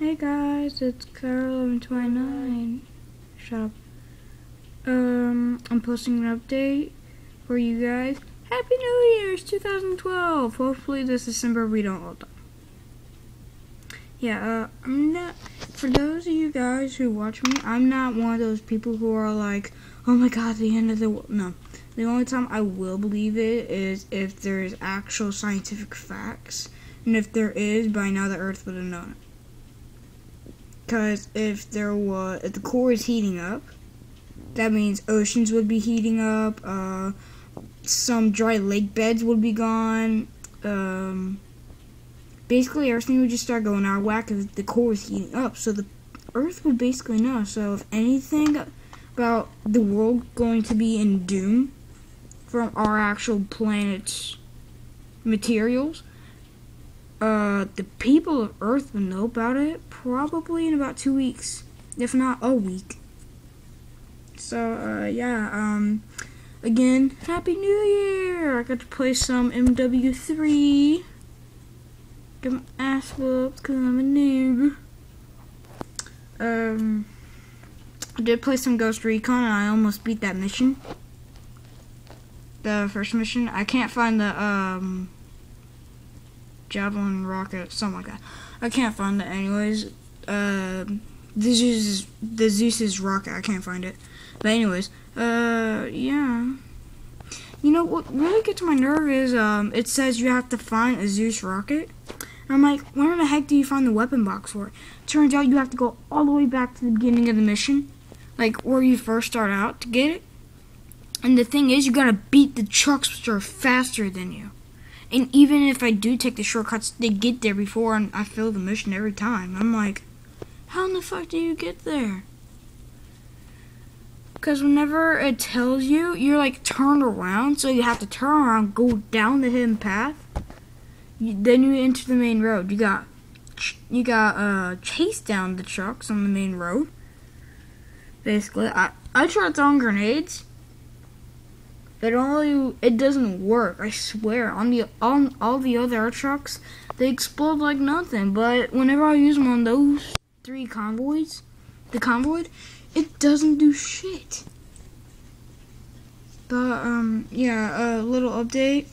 Hey guys, it's Kiro1129. Shut up. Um, I'm posting an update for you guys. Happy New Year's 2012! Hopefully this December we don't all die. Yeah, uh, I'm not, for those of you guys who watch me, I'm not one of those people who are like, oh my god, the end of the world. No. The only time I will believe it is if there's actual scientific facts. And if there is, by now the Earth would have known it. Because if there was, if the core is heating up, that means oceans would be heating up, uh, some dry lake beds would be gone, um, basically everything would just start going out of whack if the core is heating up. So the Earth would basically know. So if anything about the world going to be in doom from our actual planet's materials, uh, the people of Earth will know about it probably in about two weeks, if not a week. So, uh, yeah, um, again, Happy New Year! I got to play some MW3. Get my ass whooped because I'm a noob. Um, I did play some Ghost Recon and I almost beat that mission. The first mission. I can't find the, um, javelin rocket, something like that. I can't find it anyways. Uh, the Zeus's, the Zeus's rocket, I can't find it. But anyways, uh, yeah. You know what really gets my nerve is um, it says you have to find a Zeus rocket. I'm like, where the heck do you find the weapon box for it? Turns out you have to go all the way back to the beginning of the mission, like where you first start out to get it. And the thing is, you gotta beat the trucks which are faster than you. And even if I do take the shortcuts, they get there before and I fail the mission every time. I'm like, how in the fuck do you get there? Because whenever it tells you, you're like turned around, so you have to turn around, go down the hidden path. You, then you enter the main road. You got, you got uh, chase down the trucks on the main road. Basically, I I tried throwing grenades. It only it doesn't work. I swear. On the on all the other trucks, they explode like nothing. But whenever I use them on those three convoys, the convoy, it doesn't do shit. But um, yeah, a little update.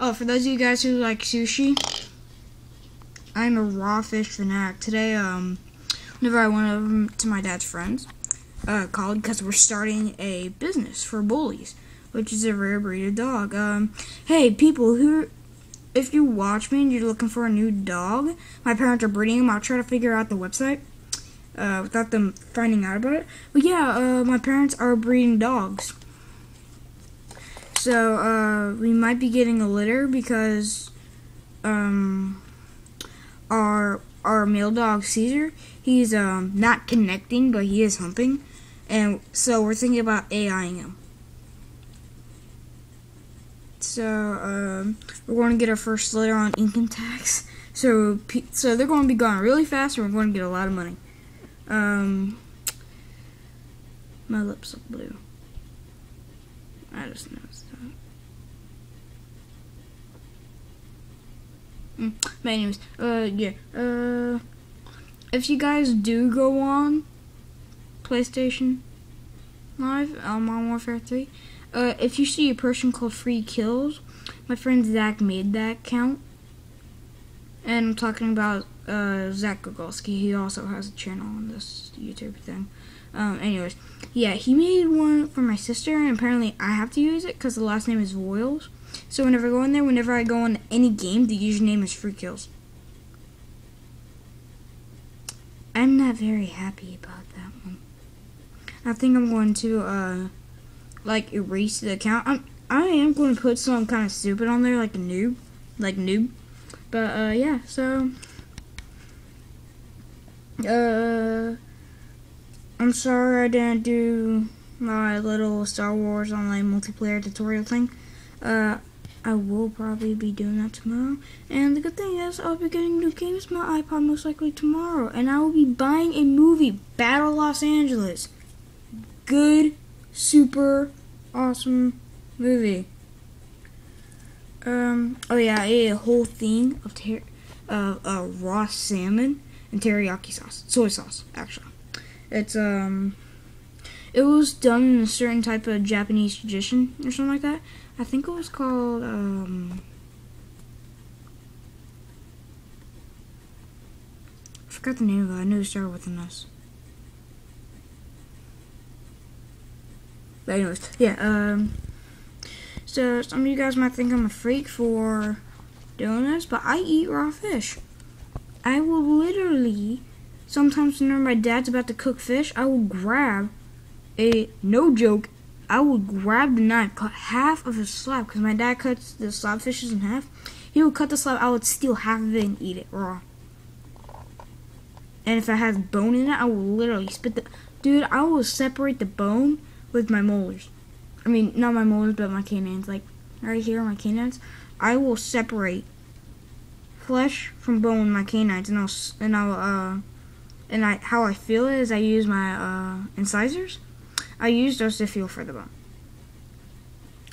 Oh, for those of you guys who like sushi, I'm a raw fish fanatic. Today, um, whenever I went over to my dad's friends, uh, called because we're starting a business for bullies, which is a rare breed of dog. Um, hey, people who, if you watch me and you're looking for a new dog, my parents are breeding them. I'll try to figure out the website uh, without them finding out about it. But yeah, uh, my parents are breeding dogs. So uh, we might be getting a litter because um, our our male dog Caesar, he's um, not connecting, but he is humping, and so we're thinking about AIing him. So um, we're going to get our first litter on income tax. So so they're going to be gone really fast, and we're going to get a lot of money. Um, my lips look blue. I just noticed that. Mm. But anyways, uh, yeah, uh, if you guys do go on PlayStation Live on Modern Warfare 3, uh, if you see a person called Free Kills, my friend Zach made that account. And I'm talking about uh, Zach Gogolski. He also has a channel on this YouTube thing. Um, anyways, yeah, he made one for my sister, and apparently I have to use it because the last name is Royals. So whenever I go in there, whenever I go on any game, the username is Free Kills. I'm not very happy about that one. I think I'm going to, uh, like, erase the account. I'm, I am going to put some kind of stupid on there, like a noob. Like, noob. But, uh, yeah, so... Uh... I'm sorry I didn't do my little Star Wars online multiplayer tutorial thing. Uh, I will probably be doing that tomorrow. And the good thing is, I'll be getting new games my iPod most likely tomorrow. And I will be buying a movie, Battle Los Angeles. Good, super awesome movie. Um, oh yeah, I ate a whole thing of ter- uh, uh, raw salmon and teriyaki sauce, soy sauce, actually. It's um, it was done in a certain type of Japanese tradition or something like that. I think it was called um. I forgot the name of it. I knew it started with an S. But anyways, yeah. Um. So some of you guys might think I'm a freak for doing this, but I eat raw fish. I will literally, sometimes whenever my dad's about to cook fish, I will grab a, no joke, I will grab the knife, cut half of a slab, because my dad cuts the slab fishes in half. He would cut the slab, I would steal half of it and eat it raw. And if it has bone in it, I will literally spit the, dude, I will separate the bone with my molars. I mean, not my molars, but my canines, like, right here, my canines. I will separate flesh from bone with my canines, and I'll and I'll uh, and I how I feel it is I use my uh, incisors. I use those to feel for the bone.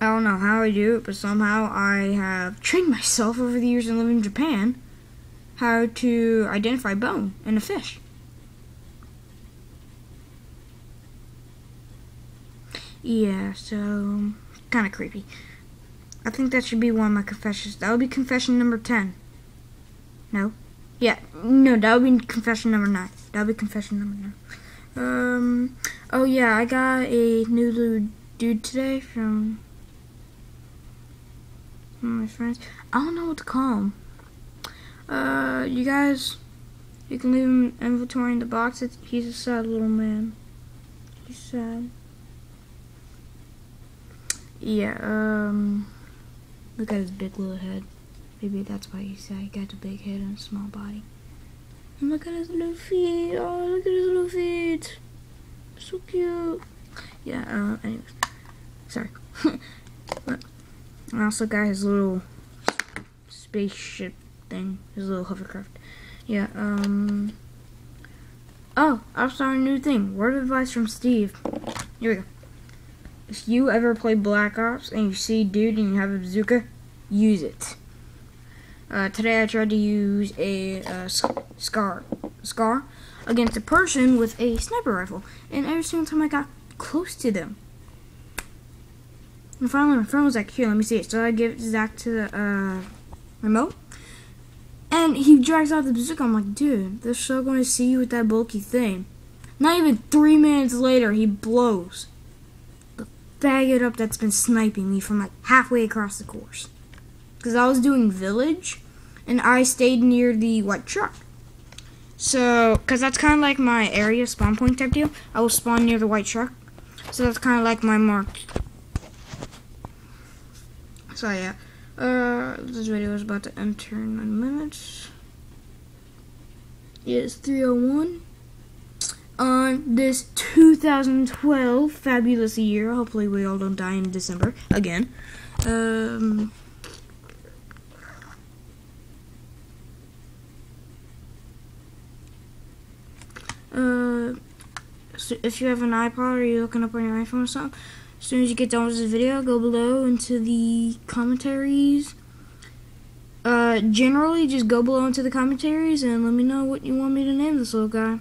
I don't know how I do it, but somehow I have trained myself over the years in living in Japan how to identify bone in a fish. Yeah, so kind of creepy. I think that should be one of my confessions. That would be confession number 10. No? Yeah, no, that would be confession number 9. That would be confession number 9. Um, oh yeah, I got a new dude today from, my friends. I don't know what to call him. Uh, you guys, you can leave him inventory in the box. He's a sad little man. He's sad. Yeah, um... Look at his big little head. Maybe that's why you say he got a big head and a small body. And look at his little feet. Oh, look at his little feet. So cute. Yeah, uh, anyways. Sorry. but I also got his little spaceship thing. His little hovercraft. Yeah, um... Oh, I'm starting a new thing. Word of advice from Steve. Here we go. If you ever play Black Ops and you see dude and you have a bazooka, use it. Uh, today I tried to use a uh, scar scar against a person with a sniper rifle, and every single time I got close to them, and finally my friend was like, "Here, let me see it." So I give Zach to the uh, remote, and he drags out the bazooka. I'm like, "Dude, they're so going to see you with that bulky thing." Not even three minutes later, he blows faggot up that's been sniping me from like halfway across the course. Because I was doing village, and I stayed near the white truck. So, because that's kind of like my area spawn point type deal. I will spawn near the white truck. So that's kind of like my mark. So yeah. Uh, this video is about to enter in 9 minutes. It's 301 on this 2012 fabulous year. Hopefully, we all don't die in December again. Um, uh, so if you have an iPod or you're looking up on your iPhone or something, as soon as you get done with this video, go below into the commentaries. Uh, generally, just go below into the commentaries and let me know what you want me to name this little guy.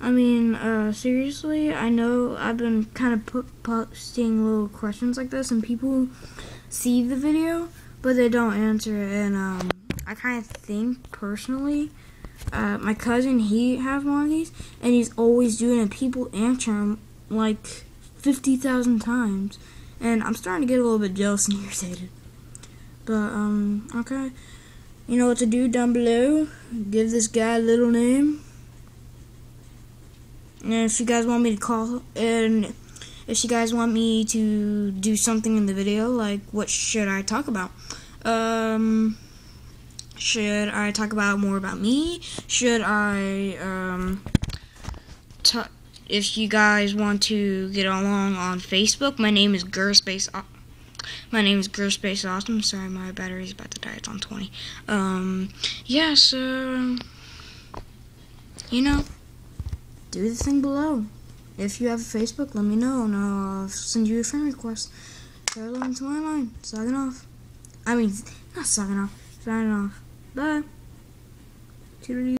I mean, uh, seriously, I know I've been kind of posting little questions like this, and people see the video, but they don't answer it. And um, I kind of think personally, uh, my cousin he have one of these, and he's always doing it. People answer him like fifty thousand times, and I'm starting to get a little bit jealous and irritated. But um, okay, you know what to do down below. Give this guy a little name and if you guys want me to call, and if you guys want me to do something in the video, like what should I talk about? Um, should I talk about more about me? Should I, um, if you guys want to get along on Facebook, my name is Gerspace. My name is Gerspace Awesome. Sorry, my battery's about to die. It's on 20. Um, yeah, so, you know do the thing below. If you have a Facebook, let me know and I'll uh, send you a friend request. The to my line. Signing off. I mean, not signing off. Signing off. Bye.